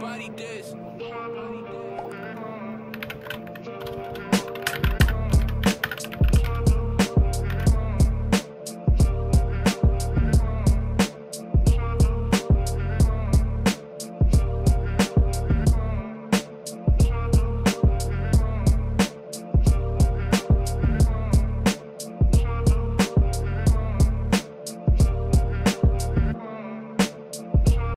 body this.